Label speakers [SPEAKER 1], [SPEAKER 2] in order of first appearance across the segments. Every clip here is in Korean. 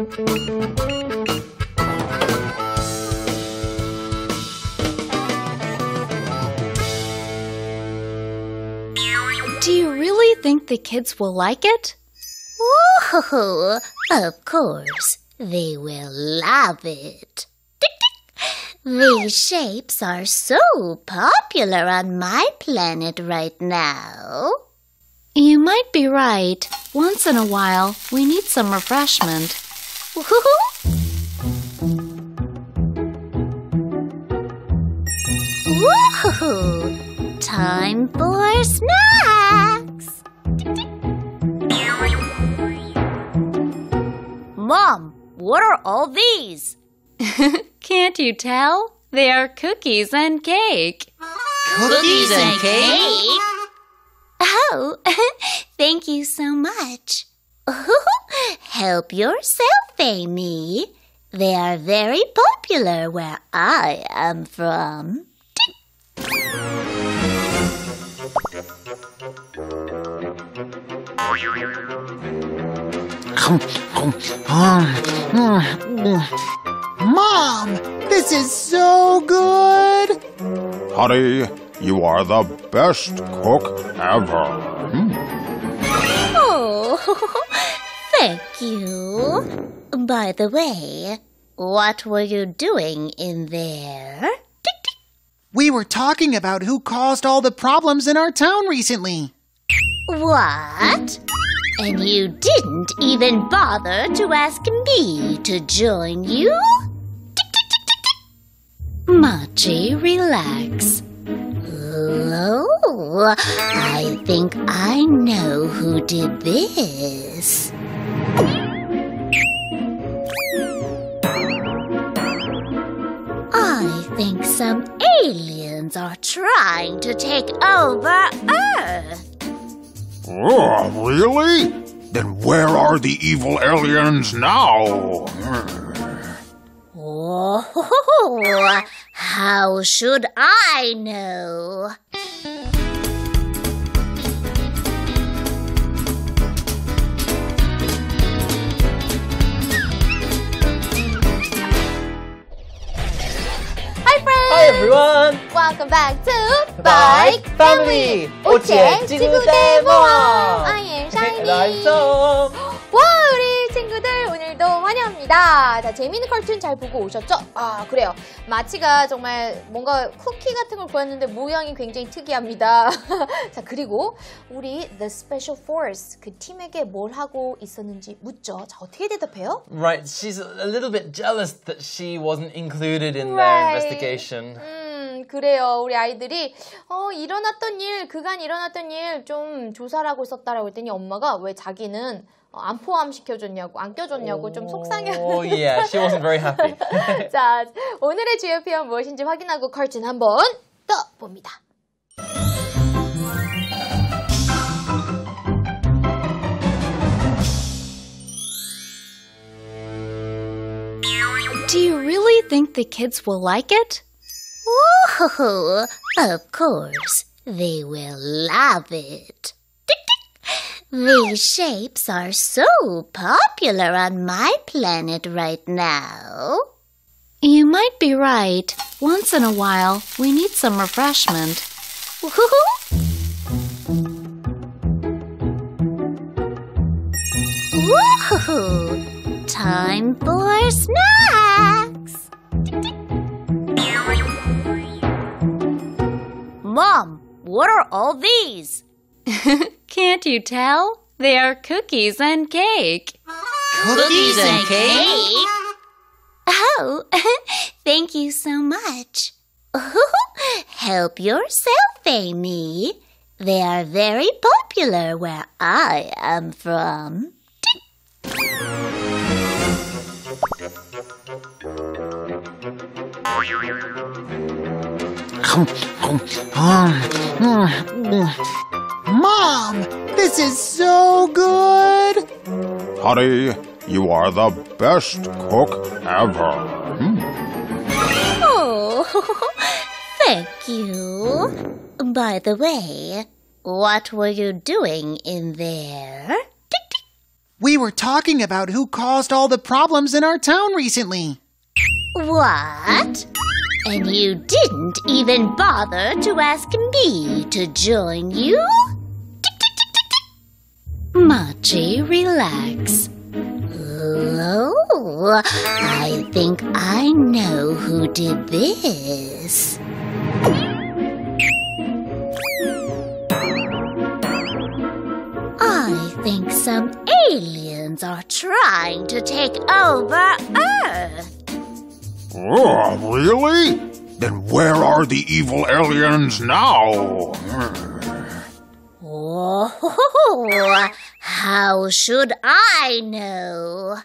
[SPEAKER 1] Do you really think the kids will like it?
[SPEAKER 2] Oh, of course, they will love it. These shapes are so popular on my planet right now.
[SPEAKER 1] You might be right. Once in a while, we need some refreshment.
[SPEAKER 2] Woohoo! Time for snacks! Mom, what are all these?
[SPEAKER 1] Can't you tell? They are cookies and cake.
[SPEAKER 3] Cookies and cake?
[SPEAKER 2] Oh, thank you so much. Help yourself, Amy. They are very popular where I am from. Um, mm, mm.
[SPEAKER 4] Mom, this is so good.
[SPEAKER 5] Honey, you are the best cook ever. Hmm.
[SPEAKER 2] Oh, thank you. By the way, what were you doing in there?
[SPEAKER 4] We were talking about who caused all the problems in our town recently.
[SPEAKER 2] What? And you didn't even bother to ask me to join you?
[SPEAKER 1] Machi, relax.
[SPEAKER 2] Oh, I think I know who did this. Are trying to take over Earth.
[SPEAKER 5] Oh, really? Then where are the evil aliens now?
[SPEAKER 2] Oh, how should I know?
[SPEAKER 6] Welcome back to
[SPEAKER 3] Bike Family! 오치의 친구들 모험!
[SPEAKER 6] I am Shiny! 와 우리 친구들 오늘도 환영합니다. 자 재미있는 cartoon 잘 보고 오셨죠? 아 그래요. 마치가 정말 뭔가 쿠키 같은 걸 보였는데 모양이 굉장히 특이합니다. 자 그리고 우리 The Special Force 그 팀에게 뭘 하고 있었는지 묻죠. 자 어떻게 대답해요?
[SPEAKER 3] Right, she's a little bit jealous that she wasn't included in
[SPEAKER 6] Right.
[SPEAKER 3] their investigation.
[SPEAKER 6] 음, 그래요. 우리 아이들이, 어, 일어났던 일, 그간 일어났던 일 좀 조사를 하고 있었다라고 했더니 엄마가 왜 자기는 어, 안 포함시켜줬냐고, 안 껴줬냐고 좀 속상해.
[SPEAKER 3] Oh yeah, she wasn't very happy.
[SPEAKER 6] 자, 오늘의 주요 표현 무엇인지 확인하고 컬튼 한번 떠봅니다.
[SPEAKER 1] Do you really think the kids will like it?
[SPEAKER 2] Oh, of course, they will love it. These shapes are so popular on my planet right now.
[SPEAKER 1] You might be right. Once in a while, we need some refreshment.
[SPEAKER 2] Woohoo! Time for snacks! Mom, what are all these?
[SPEAKER 1] Can't you tell? They are cookies and cake.
[SPEAKER 3] Cookies and cake?
[SPEAKER 2] Oh, thank you so much. Help yourself, Amy. They are very popular where I am from.
[SPEAKER 4] Mom, this is so good.
[SPEAKER 5] Honey, you are the best cook ever. Hmm.
[SPEAKER 2] Oh, thank you. By the way, what were you doing in there?
[SPEAKER 4] We were talking about who caused all the problems in our town recently.
[SPEAKER 2] What? And you didn't even bother to ask me to join you?
[SPEAKER 1] Machi, relax.
[SPEAKER 2] Oh, I think I know who did this. I think some aliens are trying to take over Earth.
[SPEAKER 5] Oh, really? Then where are the evil aliens now?
[SPEAKER 2] Oh, how should I know?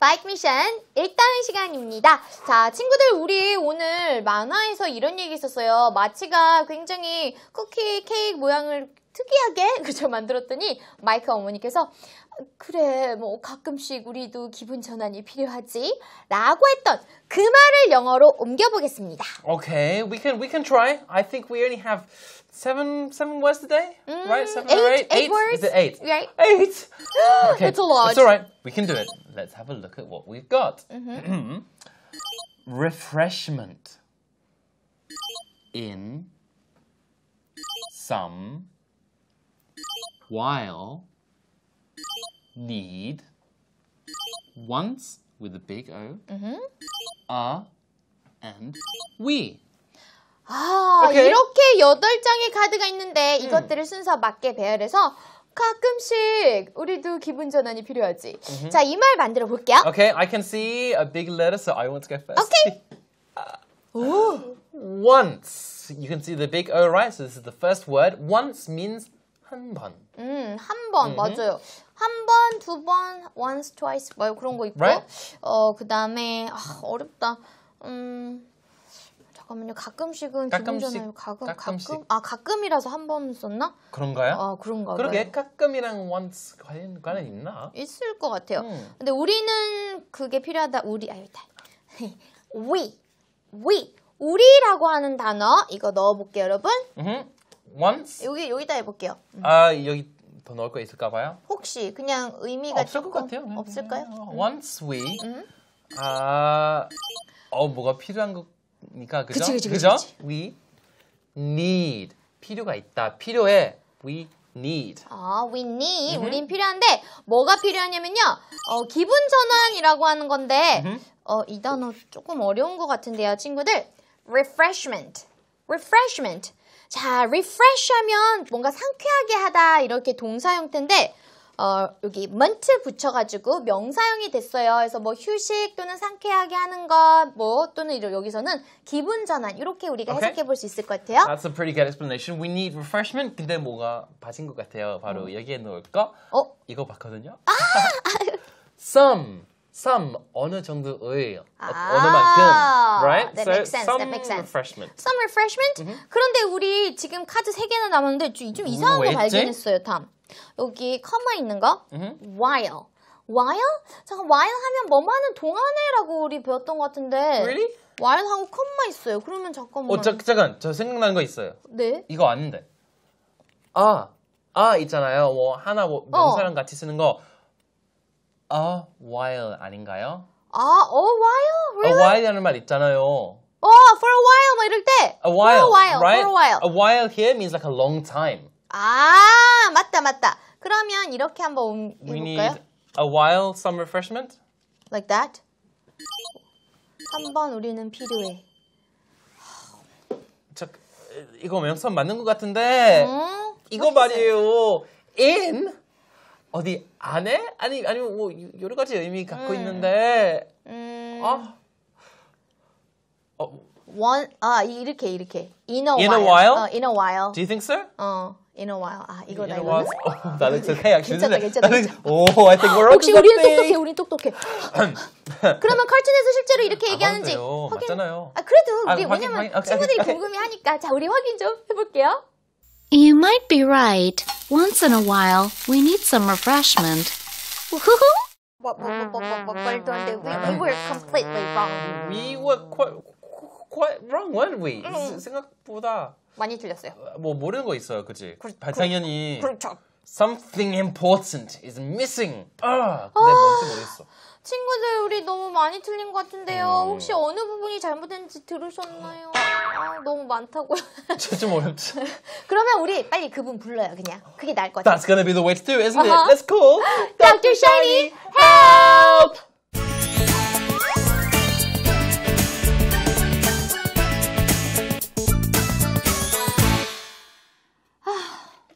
[SPEAKER 6] 바이크 미션 읽다는 시간입니다. 자, 친구들, 우리 오늘 만화에서 이런 얘기 있었어요. 마치가 굉장히 쿠키 케이크 모양을 특이하게 그죠 만들었더니 마이크 어머니께서 그래 뭐 가끔씩 우리도 기분 전환이 필요하지 라고 했던 그 말을 영어로 옮겨보겠습니다.
[SPEAKER 3] Okay, we can we can try. I think we only have seven seven words today, right? Seven
[SPEAKER 6] eight,
[SPEAKER 3] or eight?
[SPEAKER 6] eight words.
[SPEAKER 3] Is it eight?
[SPEAKER 6] Right.
[SPEAKER 3] Eight. Okay,
[SPEAKER 6] It's a lot.
[SPEAKER 3] It's all right. We can do it. Let's have a look at what we've got.
[SPEAKER 6] Mm-hmm.
[SPEAKER 3] Refreshment in some while need once with a big O
[SPEAKER 6] Mm-hmm.
[SPEAKER 3] are and we.
[SPEAKER 6] 아,
[SPEAKER 3] 오케이.
[SPEAKER 6] 이렇게 여덟 장의 카드가 있는데 이것들을 순서 맞게 배열해서 가끔씩 우리도 기분 전환이 필요하지. 자, 이 말 만들어 볼게요.
[SPEAKER 3] Okay, I can see a big letter, so I want to go first.
[SPEAKER 6] Okay.
[SPEAKER 3] Once. You can see the big O, right? So this is the first word. Once means 한 번.
[SPEAKER 6] 음, 한 번, 맞아요. 한 번, 두 번, once, twice, 뭐 그런 거 있고.
[SPEAKER 3] Right.
[SPEAKER 6] 어, 그 다음에, 아, 어렵다. 음, 잠깐만요. 가끔씩은
[SPEAKER 3] 가끔씩,
[SPEAKER 6] 전환이 가끔,
[SPEAKER 3] 가끔씩.
[SPEAKER 6] 가끔? 아, 가끔이라서 한 번 썼나?
[SPEAKER 3] 그런가요?
[SPEAKER 6] 아, 그런가 봐요.
[SPEAKER 3] 그러게 가끔이랑 once 관련 관련 있나?
[SPEAKER 6] 있을 것 같아요.
[SPEAKER 3] 음.
[SPEAKER 6] 근데 우리는 그게 필요하다. 우리 아유, 다. we, we, 우리라고 하는 단어 이거 넣어볼게요, 여러분.
[SPEAKER 3] 음. once.
[SPEAKER 6] 여기 여기다 해볼게요.
[SPEAKER 3] 아 여기 더 넣을 거 있을까 봐요.
[SPEAKER 6] 혹시 그냥 의미가
[SPEAKER 3] 없을 것
[SPEAKER 6] 조금
[SPEAKER 3] 같아요. 그냥.
[SPEAKER 6] 없을까요?
[SPEAKER 3] Once we.
[SPEAKER 6] 음.
[SPEAKER 3] 아, 어 뭐가 필요한 거니까 그죠?
[SPEAKER 6] 그치, 그치, 그치,
[SPEAKER 3] 그죠?
[SPEAKER 6] 그치.
[SPEAKER 3] We need 필요가 있다. 필요해. We need.
[SPEAKER 6] 아, we need. 우린 필요한데 뭐가 필요하냐면요. 어, 기분 전환이라고 하는 건데 어, 이 단어 조금 어려운 것 같은데요, 친구들. refreshment. refreshment. 자, refresh 하면 뭔가 상쾌하게 하다 이렇게 동사 형태인데 어, 여기 ment 붙여가지고 명사형이 됐어요. 그래서 뭐 휴식 또는 상쾌하게 하는 것, 뭐 또는 여기서는 기분 전환 이렇게 우리가
[SPEAKER 3] 오케이.
[SPEAKER 6] 해석해 볼 수 있을 것 같아요.
[SPEAKER 3] That's a pretty good explanation. We need refreshment. 근데 뭐가 빠진 것 같아요. 바로 여기에 넣을 거.
[SPEAKER 6] 어,
[SPEAKER 3] 이거 봤거든요. some, some 어느 정도의 어,
[SPEAKER 6] 아,
[SPEAKER 3] 어느 만큼, right?
[SPEAKER 6] that
[SPEAKER 3] so
[SPEAKER 6] makes sense,
[SPEAKER 3] some
[SPEAKER 6] that makes sense.
[SPEAKER 3] refreshment.
[SPEAKER 6] some refreshment? 그런데 우리 지금 카드 3개나 남았는데 좀, 좀 이상한 거? 발견했어요, 탐. 여기 커마 있는 거. while. while? 잠깐 while 하면 뭐뭐 하는 동안에라고 우리 배웠던 것 같은데.
[SPEAKER 3] Really?
[SPEAKER 6] while 하고 컴마 있어요. 그러면 잠깐만.
[SPEAKER 3] 어, 저, 잠깐, 저 생각나는 거 있어요.
[SPEAKER 6] 네.
[SPEAKER 3] 이거 아는데. 아, 아 있잖아요. 뭐 하나 뭐 명사랑 같이 쓰는 거. A while 아닌가요?
[SPEAKER 6] 아, oh while?
[SPEAKER 3] A
[SPEAKER 6] Really?
[SPEAKER 3] while이라는 말 있잖아요.
[SPEAKER 6] 어, for a while 뭐 이럴 때.
[SPEAKER 3] A while,
[SPEAKER 6] for a while,
[SPEAKER 3] right?
[SPEAKER 6] for a while.
[SPEAKER 3] A while here means like a long time.
[SPEAKER 6] 아, 맞다, 맞다. 그러면 이렇게 한번 음-
[SPEAKER 3] We need
[SPEAKER 6] 해볼까요?
[SPEAKER 3] a while some refreshment.
[SPEAKER 6] Like that. 한 번 우리는 필요해.
[SPEAKER 3] 저 이거 명사 맞는 것 같은데.
[SPEAKER 6] 음,
[SPEAKER 3] 이거 말이에요. in 어디 안에 아니 아니면 뭐 여러 가지 의미 갖고 있는데
[SPEAKER 6] 음,
[SPEAKER 3] 아 어,
[SPEAKER 6] one, 아, 이렇게, 이렇게. In a
[SPEAKER 3] In a
[SPEAKER 6] while.
[SPEAKER 3] while?
[SPEAKER 6] 어, in a while.
[SPEAKER 3] do you think so?
[SPEAKER 6] 어, in a while. 아, 이거는.
[SPEAKER 3] while? Oh, that looks okay actually.
[SPEAKER 6] 괜찮다? 괜찮다,
[SPEAKER 3] Oh, I think we're
[SPEAKER 6] 혹시 우리는 똑똑해. 우린 똑똑해. 그러면 칼튼에서 실제로 이렇게 얘기하는지
[SPEAKER 3] 맞아요.
[SPEAKER 6] 확인.
[SPEAKER 3] 맞잖아요.
[SPEAKER 6] 아, 그래도
[SPEAKER 3] 아,
[SPEAKER 6] 우리
[SPEAKER 3] 확인,
[SPEAKER 6] 왜냐면
[SPEAKER 3] 확인.
[SPEAKER 6] 친구들이. 궁금해하니까. 자, 우리 확인 좀 해볼게요.
[SPEAKER 1] You might be right. Once in a while, we need some refreshment. Woohoo!
[SPEAKER 6] 뭐, 뭐, 뭐, 뭐, 뭐, 뭐, 말도 안 돼. We, we were completely wrong.
[SPEAKER 3] We were quite quite wrong, weren't we? 생각보다
[SPEAKER 6] 많이 틀렸어요.
[SPEAKER 3] 뭐 모르는 거 있어요, 그지? 발상현이
[SPEAKER 6] 그렇죠.
[SPEAKER 3] something important is missing. 아, 근데 뭔지 모르겠어.
[SPEAKER 6] 친구들 우리 너무 많이 틀린 것 같은데요.
[SPEAKER 3] 음.
[SPEAKER 6] 혹시 어느 부분이 잘못된지 들으셨나요? 아, 너무 많다고요.
[SPEAKER 3] 좀 어렵지.
[SPEAKER 6] 그러면 우리 빨리 그분 불러요, 그냥. 그게 나을 것 같아요.
[SPEAKER 3] That's gonna be the way to do it, isn't
[SPEAKER 6] Uh-huh.
[SPEAKER 3] it? Let's call
[SPEAKER 6] Dr. Shiny,
[SPEAKER 3] help.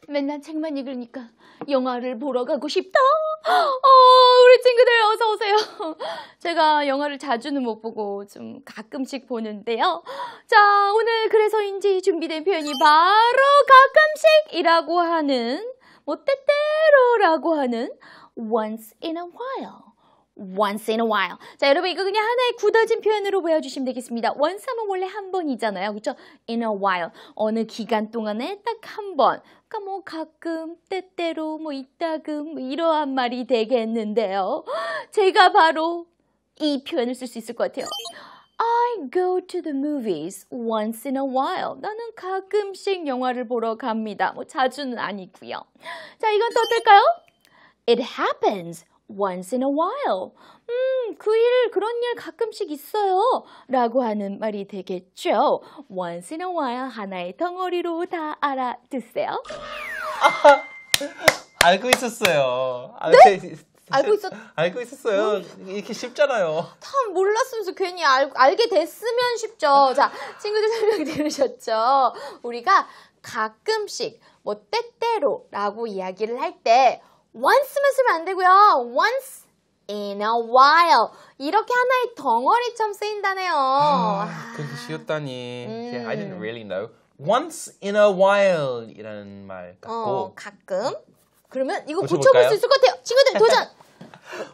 [SPEAKER 6] 맨날 책만 읽으니까 영화를 보러 가고 싶다. 어, 우리 친구들 어서 오세요. 제가 영화를 자주는 못 보고 좀 가끔씩 보는데요. 자, 오늘 그래서인지 준비된 표현이 바로 가끔씩이라고 하는 뭐 때때로라고 하는 once in a while. Once in a while. 자, 여러분 이거 그냥 하나의 굳어진 표현으로 보여주시면 되겠습니다. once 하면 원래 한 번이잖아요. 그렇죠? in a while. 어느 기간 동안에 딱 한 번. 그러니까 뭐 가끔, 때때로, 뭐 이따금 뭐 이러한 말이 되겠는데요. 제가 바로 이 표현을 쓸 수 있을 것 같아요. I go to the movies once in a while. 나는 가끔씩 영화를 보러 갑니다. 뭐 자주는 아니고요. 자, 이건 또 어떨까요? It happens once in a while. 음, 그 일, 그런 일 가끔씩 있어요. 라고 하는 말이 되겠죠. once in a while 하나의 덩어리로 다 알아두세요.
[SPEAKER 3] 알고 있었어요. 아,
[SPEAKER 6] 네?
[SPEAKER 3] 네?
[SPEAKER 6] 알고 있었-
[SPEAKER 3] 알고 있었어요. 이렇게 쉽잖아요.
[SPEAKER 6] 참 몰랐으면서 괜히 알, 알게 됐으면 쉽죠. 자, 친구들 설명 들으셨죠? 우리가 가끔씩, 뭐, 때때로라고 이야기를 할 때, once만 쓰면 안 되고요. once in a while. 이렇게 하나의 덩어리처럼 쓰인다네요.
[SPEAKER 3] 아, 그렇게 쉬웠다니. Yeah, I didn't really know. Once in a while 이라는 말
[SPEAKER 6] 어,
[SPEAKER 3] 같고
[SPEAKER 6] 가끔. 그러면 이거?
[SPEAKER 3] 고쳐볼
[SPEAKER 6] 수 있을 것 같아요. 친구들 도전!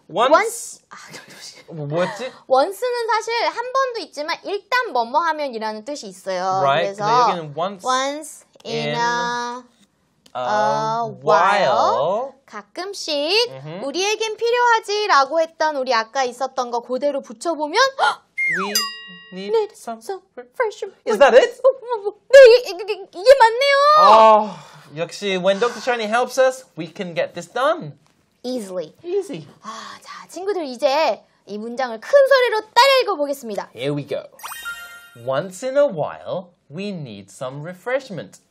[SPEAKER 3] once,
[SPEAKER 6] once. 아,
[SPEAKER 3] 뭐, 뭐였지?
[SPEAKER 6] once는 사실 한 번도 있지만 일단 뭐뭐 하면이라는 뜻이 있어요.
[SPEAKER 3] Right.
[SPEAKER 6] 그래서
[SPEAKER 3] 여기는 once
[SPEAKER 6] once in,
[SPEAKER 3] in
[SPEAKER 6] a
[SPEAKER 3] a while.
[SPEAKER 6] 가끔씩 우리에겐 필요하지라고 했던 우리 아까 있었던 거 그대로 붙여보면
[SPEAKER 3] We need some.
[SPEAKER 6] some refreshment.
[SPEAKER 3] Is that it?
[SPEAKER 6] 어, 뭐, 뭐. 네, 이게, 이게, 맞네요.
[SPEAKER 3] 아, 역시 when Dr. Shiny helps us, we can get this done.
[SPEAKER 6] Easily.
[SPEAKER 3] Easy.
[SPEAKER 6] 아, 자, 친구들 이제 이 문장을 큰 소리로 따라 읽어보겠습니다.
[SPEAKER 3] Here we go. Once in a while, we need some refreshment.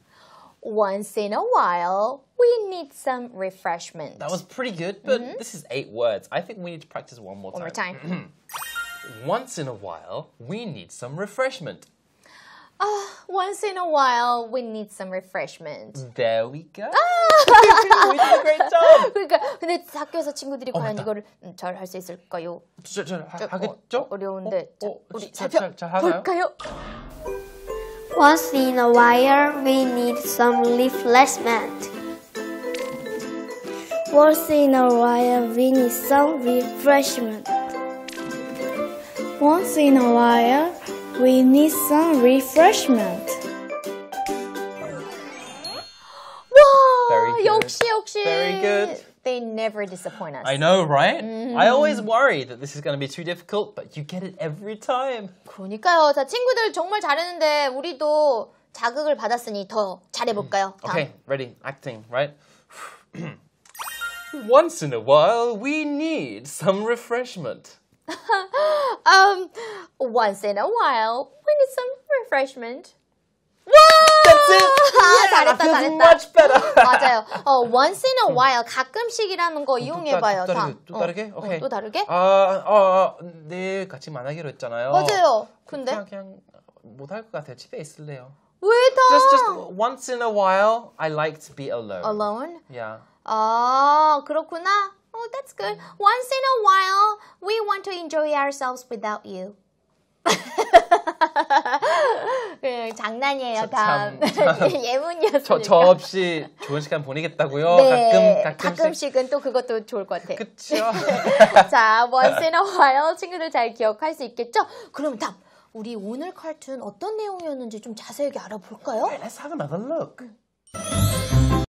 [SPEAKER 6] Once in a while, we need some refreshment.
[SPEAKER 3] That was pretty good, but this is eight words. I think we need to practice one more
[SPEAKER 6] One
[SPEAKER 3] time.
[SPEAKER 6] more time.
[SPEAKER 3] Once in a while, we need some refreshment.
[SPEAKER 6] Once in a while, we need some refreshment.
[SPEAKER 3] There we go. we did a great job.
[SPEAKER 6] 그러니까 근데 학교에서 친구들이 과연
[SPEAKER 3] 맞다.
[SPEAKER 6] 이거를 잘 할 수 있을까요?
[SPEAKER 3] 저, 저, 하,
[SPEAKER 6] 저,
[SPEAKER 3] 하겠죠?
[SPEAKER 6] 어, 려운데
[SPEAKER 3] 어, 어,
[SPEAKER 6] 우리
[SPEAKER 3] 잘, 잘, 잘 하나요?
[SPEAKER 6] 살펴볼까요?
[SPEAKER 7] Once in a while, we need some refreshment. Once in a while, we need some refreshment. Once in a while, we need some refreshment.
[SPEAKER 3] Very
[SPEAKER 6] 와,
[SPEAKER 3] good.
[SPEAKER 6] 역시 역시.
[SPEAKER 3] Very good.
[SPEAKER 6] They never disappoint us.
[SPEAKER 3] I know, right? I always worry that this is going to be too difficult, but you get it every time.
[SPEAKER 6] 그러니까요. 자, 친구들 정말 잘했는데 우리도 자극을 받았으니 더 잘해볼까요? 다음.
[SPEAKER 3] Okay, ready, acting, right? Once in a while, we need some refreshment.
[SPEAKER 6] Um, once in a while, we need some refreshment. 아, 잘했다, 잘했다.
[SPEAKER 3] much better.
[SPEAKER 6] 맞아요. 어, once in a while, 가끔씩이라는 거 이용해봐요.
[SPEAKER 3] 또. 다르게, 또 다르게?
[SPEAKER 6] 어,
[SPEAKER 3] 오케이.
[SPEAKER 6] 어, 또 다르게?
[SPEAKER 3] 아, 어, 어, 내일 같이 만나기로 했잖아요.
[SPEAKER 6] 맞아요. 근데
[SPEAKER 3] 그냥 그냥 못할 것 같아요. 집에 있을래요.
[SPEAKER 6] 왜 다?
[SPEAKER 3] Just just once in a while, I like to be alone.
[SPEAKER 6] alone?
[SPEAKER 3] Yeah.
[SPEAKER 6] 아, 그렇구나. Oh, that's good. Once in a while, we want to enjoy ourselves without you. 그 장난이에요,
[SPEAKER 3] 저. 참, 참.
[SPEAKER 6] 예문이었으니까.
[SPEAKER 3] 저, 저 없이 좋은 시간 보내겠다고요.
[SPEAKER 6] 네,
[SPEAKER 3] 가끔 가끔씩.
[SPEAKER 6] 가끔씩은 또 그것도 좋을 것 같아.
[SPEAKER 3] 그쵸?
[SPEAKER 6] 자, once in a while 친구들 잘 기억할 수 있겠죠? 그럼 다음 우리 오늘 칼툰 어떤 내용이었는지 좀 자세하게 알아볼까요?
[SPEAKER 3] Let's have another look.